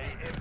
Yeah.